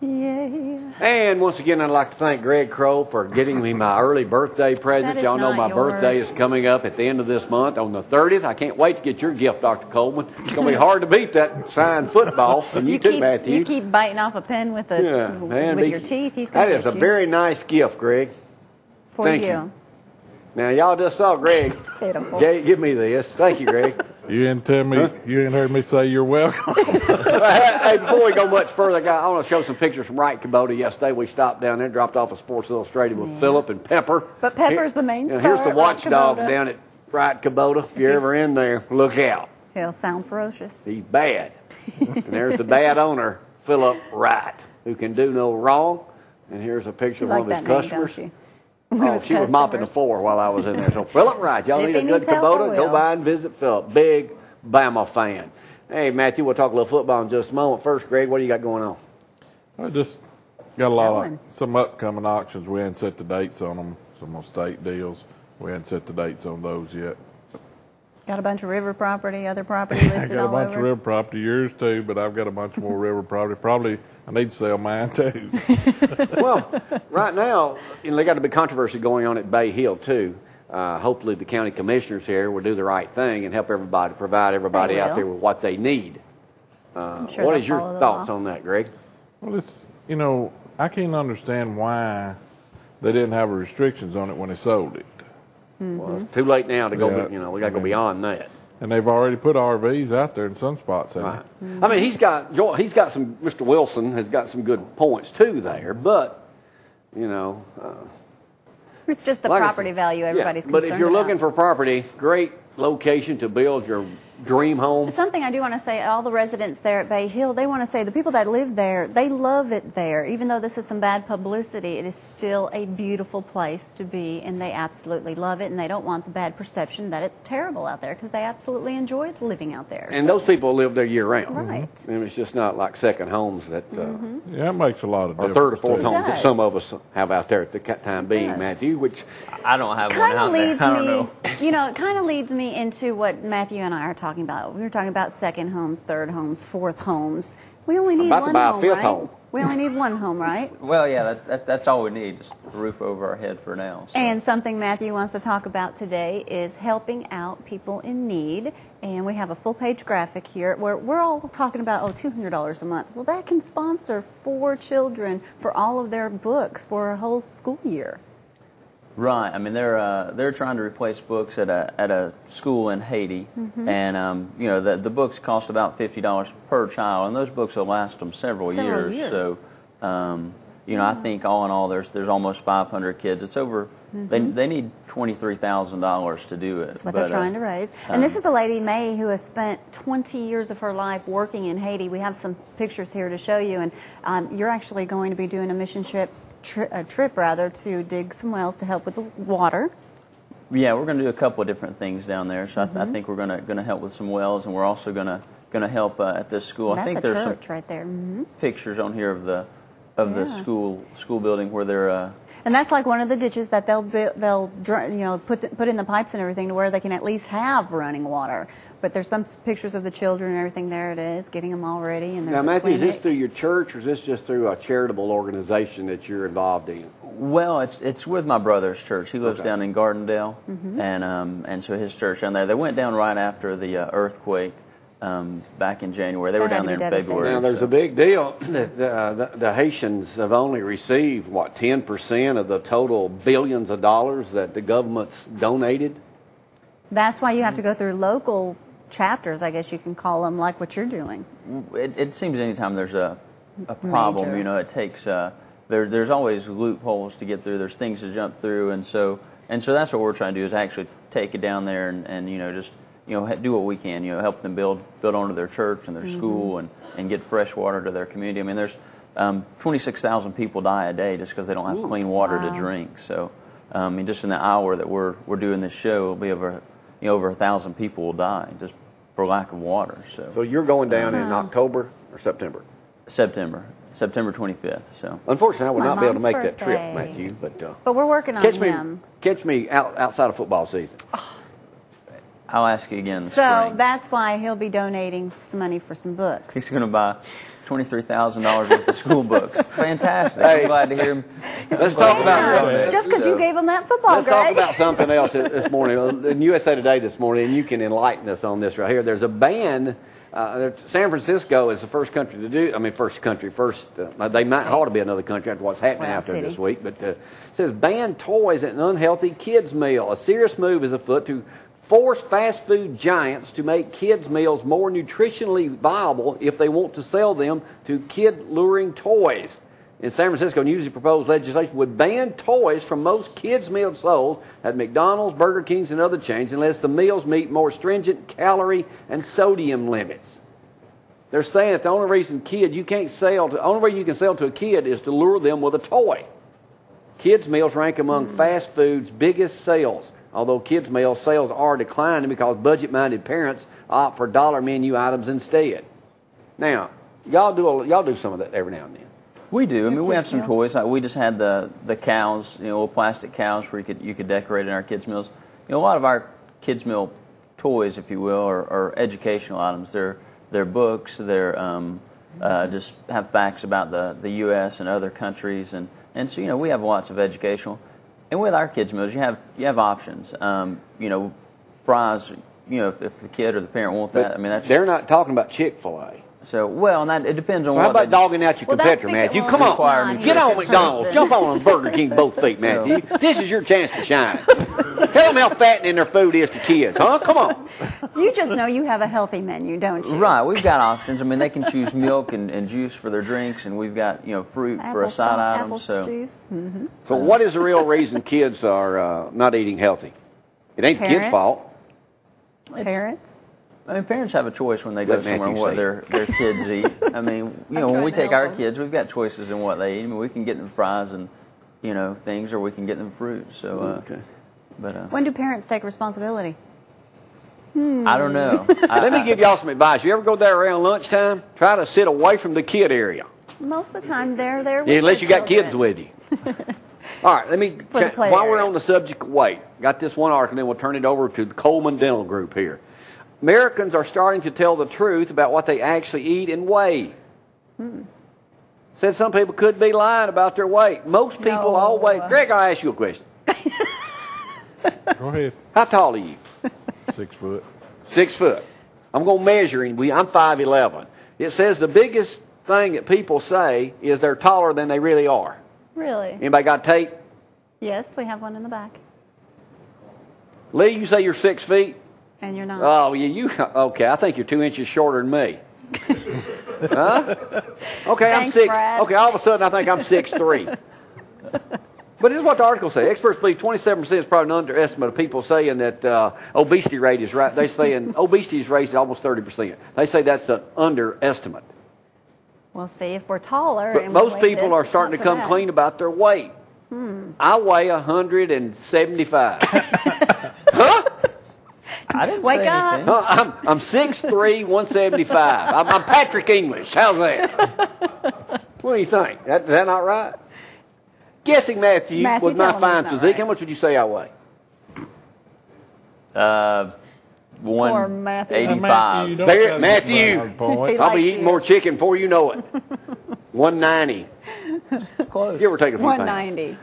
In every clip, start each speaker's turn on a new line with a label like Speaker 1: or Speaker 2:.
Speaker 1: Yay.
Speaker 2: And once again, I'd like to thank Greg Crow for getting me my early birthday present. Y'all know my birthday is coming up at the end of this month on the 30th. I can't wait to get your gift, Dr. Coleman. It's going to be hard to beat that signed football. And you, too,
Speaker 1: keep,
Speaker 2: Matthew.
Speaker 1: You keep biting off a pen with, a,
Speaker 2: yeah, man,
Speaker 1: with
Speaker 2: be-
Speaker 1: your teeth. He's
Speaker 2: That is a very nice gift, Greg.
Speaker 1: for
Speaker 2: thank
Speaker 1: you.
Speaker 2: you. Now, y'all just saw Greg. Give me this. Thank you, Greg.
Speaker 3: You didn't tell me. You didn't heard me say you're welcome.
Speaker 2: hey, before we go much further, guys, I want to show some pictures from Wright Kubota. Yesterday, we stopped down there, dropped off a Sports Illustrated with Philip and Pepper.
Speaker 1: But Pepper's the main star
Speaker 2: Here's the watchdog
Speaker 1: Kubota.
Speaker 2: down at Wright Kubota. If you're ever in there, look out.
Speaker 1: He'll sound ferocious.
Speaker 2: He's bad. and there's the bad owner, Philip Wright, who can do no wrong. And here's a picture
Speaker 1: You
Speaker 2: of
Speaker 1: like
Speaker 2: one of
Speaker 1: that
Speaker 2: his
Speaker 1: name,
Speaker 2: customers.
Speaker 1: Don't you?
Speaker 2: Oh,
Speaker 1: His
Speaker 2: she was mopping the floor while I was in there. So Philip Wright, y'all need a good
Speaker 1: needs
Speaker 2: Kubota, go by and visit Philip. Big Bama fan. Hey, Matthew, we'll talk a little football in just a moment. First, Greg, what do you got going on?
Speaker 3: I just got a lot
Speaker 1: Selling.
Speaker 3: of some upcoming auctions. We hadn't set the dates on them. Some estate deals. We hadn't set the dates on those yet.
Speaker 1: Got a bunch of river property, other property listed
Speaker 3: I
Speaker 1: listed
Speaker 3: got a
Speaker 1: all
Speaker 3: bunch
Speaker 1: over.
Speaker 3: of river property, yours too, but I've got a bunch more river property. Probably I need to sell mine too.
Speaker 2: well, right now, you know, they got a big controversy going on at Bay Hill too. Uh, hopefully, the county commissioners here will do the right thing and help everybody, provide everybody out there with what they need. Uh,
Speaker 1: sure
Speaker 2: what your thoughts
Speaker 1: law.
Speaker 2: on that, Greg?
Speaker 3: well, it's you know I can't understand why they didn't have restrictions on it when they sold it,
Speaker 2: Well, it's too late now to go.
Speaker 3: Yeah.
Speaker 2: be- You know, we got to go beyond that.
Speaker 3: and they've already put RVs out there in some spots. haven't
Speaker 2: Right.
Speaker 3: they?
Speaker 2: I mean, he's got he's got some. Mr. Wilson has got some good points too there, but you know, uh,
Speaker 1: It's just the
Speaker 2: like
Speaker 1: property
Speaker 2: said,
Speaker 1: value
Speaker 2: yeah,
Speaker 1: everybody's
Speaker 2: But if you're
Speaker 1: about.
Speaker 2: looking for property, great location to build your dream home.
Speaker 1: Something I do want to say, all the residents there at Bay Hill, they want to say the people that live there, they love it there. Even though this is some bad publicity, it is still a beautiful place to be, and they absolutely love it, and they don't want the bad perception that it's terrible out there because they absolutely enjoy living out there.
Speaker 2: And those people live there year round.
Speaker 1: Right.
Speaker 2: And it's just not like second homes that, uh,
Speaker 3: Yeah, it makes a lot of
Speaker 2: or
Speaker 3: difference.
Speaker 2: third or fourth homes that some of us have out there at the time being,
Speaker 1: does.
Speaker 2: Matthew, which
Speaker 4: I don't have one
Speaker 1: kind
Speaker 4: out
Speaker 1: of
Speaker 4: there.
Speaker 1: leads
Speaker 4: I don't
Speaker 1: me,
Speaker 4: know.
Speaker 1: you know, it kind of leads me into what Matthew and I are talking about. We were talking about second homes, third homes, fourth homes. We only need
Speaker 2: about to
Speaker 1: one
Speaker 2: buy a
Speaker 1: home,
Speaker 2: fifth
Speaker 1: right?
Speaker 2: home.
Speaker 1: We only need one home, right?
Speaker 4: Well, yeah, that, that, that's all we need, just a roof over our head for now. so.
Speaker 1: And something Matthew wants to talk about today is helping out people in need. And we have a full page graphic here where we're all talking about, oh, $200 a month. Well, that can sponsor four children for all of their books for a whole school year.
Speaker 4: Right. I mean, they're uh, they're trying to replace books at a at a school in Haiti,
Speaker 1: Mm-hmm.
Speaker 4: and um, you know the the books cost about fifty dollars per child, and those books will last them several,
Speaker 1: Several
Speaker 4: years.
Speaker 1: years.
Speaker 4: So, um, you know, I think all in all, there's there's almost five hundred kids. It's over. They they need twenty three thousand dollars to do it.
Speaker 1: Mm-hmm. That's what
Speaker 4: but,
Speaker 1: they're trying
Speaker 4: uh,
Speaker 1: to raise. And this
Speaker 4: um,
Speaker 1: is a lady, May, who has spent 20 years of her life working in Haiti. We have some pictures here to show you. And um, you're actually going to be doing a mission trip, tri- a trip rather, to dig some wells to help with the water.
Speaker 4: Yeah, we're going to do a couple of different things down there. So I,
Speaker 1: Mm-hmm.
Speaker 4: th- I think we're going to going to help with some wells, and we're also going to going to help uh, at this school. I think there's some
Speaker 1: right there. hmm
Speaker 4: pictures on here of the of the school school building where they're. Uh,
Speaker 1: And that's like one of the ditches that they'll bu- they'll you know put the, put in the pipes and everything to where they can at least have running water. But there's some pictures of the children and everything. There it is, getting them all ready. And there's
Speaker 2: now,
Speaker 1: a
Speaker 2: Matthew, is this through your church or is this just through a charitable organization that you're involved in?
Speaker 4: Well, it's it's with my brother's church. He lives
Speaker 2: Okay.
Speaker 4: down in Gardendale,
Speaker 1: Mm-hmm.
Speaker 4: and um, and so his church down there. They went down right after the uh, earthquake um, back in January. They
Speaker 1: That
Speaker 4: were down there in. February.
Speaker 2: Now, there's
Speaker 4: so-
Speaker 2: a big deal. The, the, the, the Haitians have only received, what, 10% of the total billions of dollars that the government's donated?
Speaker 1: That's why you have to go through local chapters, I guess you can call them, like what you're doing.
Speaker 4: It, it seems anytime there's a a problem,
Speaker 1: Major.
Speaker 4: you know, it takes uh, there. There's always loopholes to get through. There's things to jump through, and so and so that's what we're trying to do is actually take it down there and, and you know just you know do what we can. You know, help them build build onto their church and their school and and get fresh water to their community. I mean, there's um, 26,000 people die a day just because they don't have clean water to drink. So, um, I mean, just in the hour that we're we're doing this show, it'll be over you know over a thousand people will die just for lack of water. So,
Speaker 2: So you're going down in October or September?
Speaker 4: September, September 25th. So
Speaker 2: Unfortunately, I will
Speaker 1: My
Speaker 2: not be able to
Speaker 1: mom's
Speaker 2: make that trip,
Speaker 1: birthday.
Speaker 2: Matthew. But uh,
Speaker 1: But we're working on
Speaker 2: catch me, catch me out, outside of football season.
Speaker 4: I'll ask you again. in
Speaker 1: So
Speaker 4: spring.
Speaker 1: that's why he'll be donating some money for some books.
Speaker 4: he's going to buy twenty three thousand dollars worth of school books. Fantastic!
Speaker 2: Hey.
Speaker 4: I'm glad to hear him.
Speaker 2: Let's talk about
Speaker 1: Yeah, just because you gave them that football,
Speaker 2: Let's talk about something else this morning. In USA Today this morning, and you can enlighten us on this right here. There's a ban. Uh, San Francisco is the first country to do. I mean, first country, first. Uh, they might ought to be another country after what's happening
Speaker 1: Well,
Speaker 2: out there
Speaker 1: city.
Speaker 2: this week. But uh, it says ban toys at an unhealthy kids meal. A serious move is afoot to force fast food giants to make kids meals more nutritionally viable if they want to sell them to kid luring toys in San Francisco, newly proposed legislation would ban toys from most kids' meals sold at McDonald's, Burger Kings, and other chains unless the meals meet more stringent calorie and sodium limits. They're saying that the only reason kid you can't sell, to, the only way you can sell to a kid is to lure them with a toy. Kids' meals rank among fast food's biggest sales, although kids' meal sales are declining because budget-minded parents opt for dollar menu items instead. Now, y'all do a, y'all do some of that every now and then.
Speaker 4: We do. I mean, we have some toys. Like we just had the the cows, you know, little plastic cows where you could you could decorate in our kids' meals. You know, a lot of our kids' meal toys, if you will, are, are educational items. They're they're books. They're um, uh, just have facts about the the U.S. and other countries, and and so you know we have lots of educational. And with our kids' meals, you have you have options. Um, you know, fries. You know, if, if the kid or the parent want that, I mean that's
Speaker 2: They're not talking about Chick Fil A.
Speaker 4: so well. And that it depends on
Speaker 2: So how
Speaker 4: what
Speaker 2: about
Speaker 4: they,
Speaker 2: dogging out your
Speaker 1: Well,
Speaker 2: competitor, Matthew?
Speaker 1: well,
Speaker 2: Come
Speaker 1: he's
Speaker 2: on, get on McDonald's, jump on Burger King both feet, Matthew. This is your chance to shine. Tell them how fattening their food is to kids, huh? Come on.
Speaker 1: You just know you have a healthy menu, don't you?
Speaker 4: Right, we've got options. I mean, they can choose milk and, and juice for their drinks, and we've got you know fruit for a side
Speaker 1: salt,
Speaker 4: item.
Speaker 1: apple
Speaker 4: So
Speaker 1: juice. Mm-hmm.
Speaker 2: So, what is the real reason kids are uh, not eating healthy? It ain't the kids'
Speaker 1: Parents.
Speaker 2: fault.
Speaker 1: Parents.
Speaker 4: I mean, parents have a choice when they go
Speaker 2: Let Matthew
Speaker 4: somewhere what
Speaker 2: say.
Speaker 4: their their kids eat. I mean, you know, when we take our
Speaker 1: them.
Speaker 4: kids, we've got choices in what they eat. I mean, we can get them fries and you know things, or we can get them fruit. So, uh,
Speaker 2: Okay.
Speaker 4: but uh,
Speaker 1: When do parents take responsibility?
Speaker 4: I don't know. I,
Speaker 2: Let me give y'all some advice. You ever go there around lunchtime? Try to sit away from the kid area.
Speaker 1: Most of the time, they're there.
Speaker 2: Yeah, unless you got
Speaker 1: children.
Speaker 2: kids with you. All right, let me.
Speaker 1: the
Speaker 2: while we're on the subject of weight, got this one article, and then we'll turn it over to the Coleman Dental Group here. Americans are starting to tell the truth about what they actually eat and weigh.
Speaker 1: Hmm.
Speaker 2: Said some people could be lying about their weight. Most people
Speaker 1: No.
Speaker 2: always. Greg, I'll ask you a question.
Speaker 3: Go ahead.
Speaker 2: How tall are you?
Speaker 3: Six foot.
Speaker 2: Six foot. I'm going to measure him. We- I'm 5'11. It says the biggest thing that people say is they're taller than they really are.
Speaker 1: Really?
Speaker 2: Anybody got tape?
Speaker 1: Yes, we have one in the back.
Speaker 2: Lee, you say you're six feet?
Speaker 1: And you're not.
Speaker 2: Oh, yeah, you, okay, I think you're two inches shorter than me. huh? Okay, I'm six.
Speaker 1: Brad.
Speaker 2: Okay, all of a sudden I think I'm six three. But this is what the article says. Experts believe 27% is probably an underestimate of people saying that uh, obesity rate is right. They're saying obesity is raised at almost 30%. They say that's an underestimate.
Speaker 1: We'll see if we're taller.
Speaker 2: But
Speaker 1: and
Speaker 2: most people are starting to come
Speaker 1: bad.
Speaker 2: clean about their weight. I weigh 175.
Speaker 4: I didn't
Speaker 1: Wake
Speaker 4: say
Speaker 1: up.
Speaker 4: anything.
Speaker 2: Uh, I'm, I'm 6'3", 175. I'm, I'm Patrick English. How's that? What do you think? That, is that not right? Guessing Matthew,
Speaker 1: Matthew,
Speaker 2: with my fine physique,
Speaker 1: right.
Speaker 2: how much would you say I weigh?
Speaker 4: Uh,
Speaker 1: Poor
Speaker 4: one
Speaker 1: Matthew.
Speaker 4: Eighty-five.
Speaker 2: There-
Speaker 3: gotta
Speaker 2: Matthew.
Speaker 3: get my point.
Speaker 1: He
Speaker 2: I'll be eating
Speaker 1: you.
Speaker 2: more chicken before you know it. 190.
Speaker 4: Close.
Speaker 2: Give or take a few
Speaker 1: 190.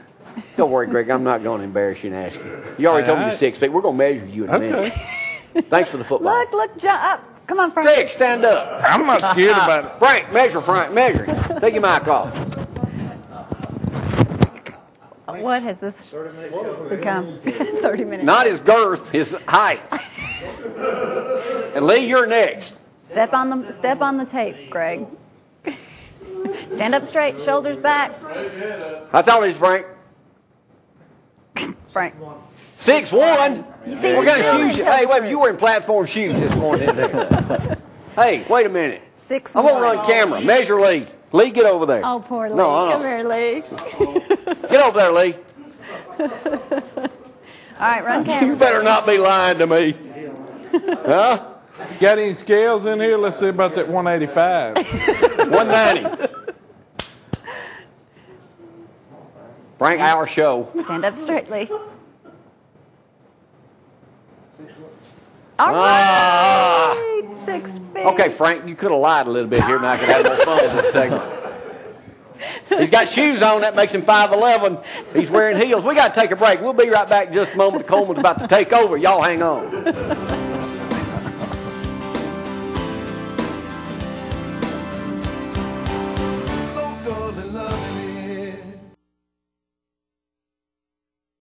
Speaker 2: Don't worry, Greg. I'm not going to embarrass you and ask you. You already told me you're six feet. We're going to measure you in a minute.
Speaker 3: Okay.
Speaker 2: Thanks for the football.
Speaker 1: Look, look, jump up. Come on, Frank.
Speaker 2: Greg, stand up.
Speaker 3: I'm not scared about it.
Speaker 2: Frank, measure, Frank, measure. Take your mic off.
Speaker 1: What has this become? 30 minutes.
Speaker 2: Not his girth, his height. and Lee, you're next.
Speaker 1: Step on the step on the tape, Greg. Stand up straight, shoulders back.
Speaker 2: How tall is Frank?
Speaker 1: Frank.
Speaker 2: Six one.
Speaker 1: see,
Speaker 2: what
Speaker 1: you
Speaker 2: kind of
Speaker 1: still
Speaker 2: shoes?
Speaker 1: didn't
Speaker 2: Hey, wait, You were in platform shoes this morning, didn't hey, wait a minute.
Speaker 1: Six
Speaker 2: I'm gonna run camera. Measure Lee. Lee, get over there.
Speaker 1: Oh, poor Lee.
Speaker 2: No, uh-uh.
Speaker 1: Come here, Lee.
Speaker 2: Get over there, Lee.
Speaker 1: All right, run camera.
Speaker 2: You better not be lying to me. Huh?
Speaker 3: Got any scales in here? Let's see about that 185.
Speaker 2: 190. Frank, our show.
Speaker 1: Stand up straight, All
Speaker 2: Ah.
Speaker 1: six feet.
Speaker 2: Okay, Frank, you could have lied a little bit here, and I could have more fun with this segment. He's got shoes on. That makes him 5'11". He's wearing heels. We got to take a break. We'll be right back in just a moment. Coleman's about to take over. Y'all hang on.